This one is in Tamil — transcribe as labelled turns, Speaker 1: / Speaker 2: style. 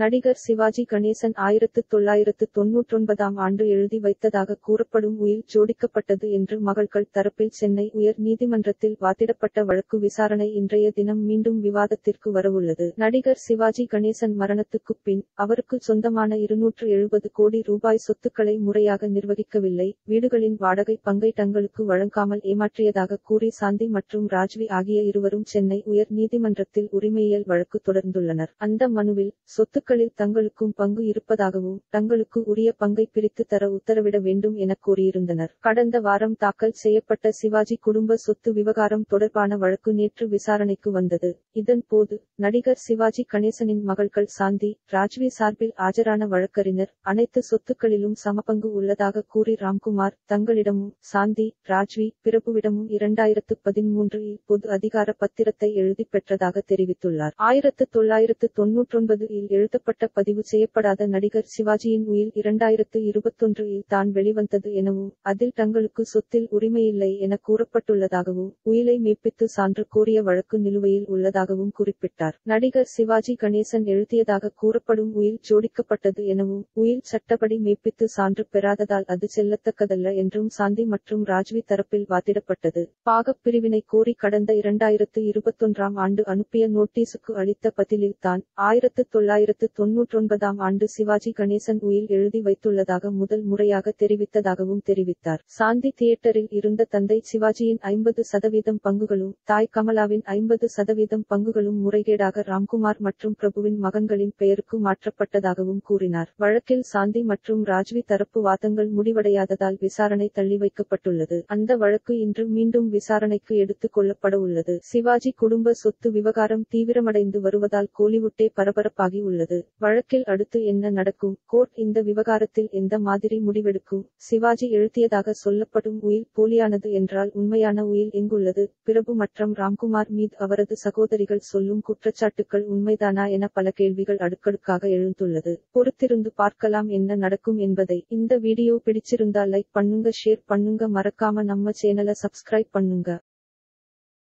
Speaker 1: நடிகர் சிவாஜி கணேசன் ஆயிரத்து தொள்ளாயிரத்து தொன்னூற்றொன்பதாம் ஆண்டு எழுதி வைத்ததாக கூறப்படும் உயில் ஜோடிக்கப்பட்டது என்று மகள்கள் தரப்பில் சென்னை உயர் நீதிமன்றத்தில் வாதிடப்பட்ட வழக்கு விசாரணை இன்றைய தினம் மீண்டும் விவாதத்திற்கு வரவுள்ளது. நடிகர் சிவாஜி கணேசன் மரணத்துக்குப் பின் அவருக்கு சொந்தமான இருநூற்று எழுபது கோடி ரூபாய் சொத்துக்களை முறையாக நிர்வகிக்கவில்லை. வீடுகளின் வாடகை பங்கை தங்களுக்கு வழங்காமல் ஏமாற்றியதாக கூறி சாந்தி மற்றும் ராஜ்வி ஆகிய இருவரும் சென்னை உயர் நீதிமன்றத்தில் உரிமையியல் வழக்கு தொடர்ந்துள்ளனர். அந்த மனுவில் சொத்துக்களில் தங்களுக்கும் பங்கு இருப்பதாகவும் தங்களுக்கு உரிய பங்கை பிரித்து தர உத்தரவிட வேண்டும் என கோரியிருந்தனர் கடந்த வாரம் தாக்கல் செய்யப்பட்ட சிவாஜி குடும்ப சொத்து விவகாரம் தொடர்பான வழக்கு நேற்று விசாரணைக்கு வந்தது. இதன் போது நடிகர் சிவாஜி கணேசனின் மகள்கள் சாந்தி ராஜ்வி சார்பில் ஆஜரான வழக்கறிஞர் அனைத்து சொத்துக்களிலும் சமபங்கு உள்ளதாக கூறி ராம்குமார் தங்களிடமும் சாந்தி ராஜ்வி பிரபுவிடமும் இரண்டாயிரத்து பதிமூன்றில் பொது அதிகார பத்திரத்தை எழுதி பெற்றதாக தெரிவித்துள்ளார். ஆயிரத்து தொள்ளாயிரத்து தொன்னூற்றொன்பது இல் எழுதப்பட்ட பதிவு செய்யப்படாத நடிகர் சிவாஜியின் உயில் இரண்டாயிரத்து இருபத்தொன்று இல் தான் வெளிவந்தது எனவும் அதில் தங்களுக்கு சொத்தில் உரிமையில்லை என கூறப்பட்டுள்ளதாகவும் உயிலை மெய்ப்பித்து சான்று கோரிய வழக்கு நிலுவையில் உள்ளதாகவும் குறிப்பிட்டார். நடிகர் சிவாஜி கணேசன் எழுதியதாக கூறப்படும் உயில் ஜோடிக்கப்பட்டது எனவும் உயில் சட்டப்படி மெய்ப்பித்து சான்று பெறாததால் அது செல்லத்தக்கதல்ல என்றும் சாந்தி மற்றும் ராஜ்வி தரப்பில் வாதிடப்பட்டது. பாகப் பிரிவினை கோரி கடந்த இரண்டாயிரத்து இருபத்தொன்றாம் ஆண்டு அனுப்பிய நோட்டீஸுக்கு அளித்த பதிலில் தான் ஆயிரத்து தொள்ளாயிரத்து தொன்னூற்றொன்பதாம் ஆண்டு சிவாஜி கணேசன் உயில் எழுதி வைத்துள்ளதாக முதல் முறையாக தெரிவித்ததாகவும் தெரிவித்தார். சாந்தி தியேட்டரில் இருந்த தந்தை சிவாஜியின் ஐம்பது சதவீதம் பங்குகளும் தாய் கமலாவின் ஐம்பது சதவீதம் பங்குகளும் முறைகேடாக ராம்குமார் மற்றும் பிரபுவின் மகன்களின் பெயருக்கு மாற்றப்பட்டதாகவும் கூறினார். வழக்கில் சாந்தி மற்றும் ராஜ்வி தரப்பு வாதங்கள் முடிவடையாததால் விசாரணை தள்ளி வைக்கப்பட்டுள்ளது. அந்த வழக்கு இன்று மீண்டும் விசாரணைக்கு எடுத்துக் கொள்ளப்பட உள்ளது. சிவாஜி குடும்ப சொத்து விவகாரம் தீவிரமடைந்து வருவதால் கோலிவுட்டே பரபரப்பாகி உள்ளது. வழக்கில் அடுத்து என்ன நடக்கும்? கோர்ட் இந்த விவகாரத்தில் எந்த மாதிரி முடிவெடுக்கும்? சிவாஜி எழுதியதாக சொல்லப்படும் உயில் போலியானது என்றால் உண்மையான உயில் எங்குள்ளது? பிரபு மற்றும் ராம்குமார் மீது அவரது சகோதரிகள் சொல்லும் குற்றச்சாட்டுக்கள் உண்மைதானா என பல கேள்விகள் அடுக்கடுக்காக எழுந்துள்ளது. பொறுத்திருந்து பார்க்கலாம் என்ன நடக்கும் என்பதை. இந்த வீடியோ பிடிச்சிருந்தா லைக் பண்ணுங்க ஷேர் பண்ணுங்க மறக்காம நம்ம சேனலை சப்ஸ்கிரைப் பண்ணுங்க.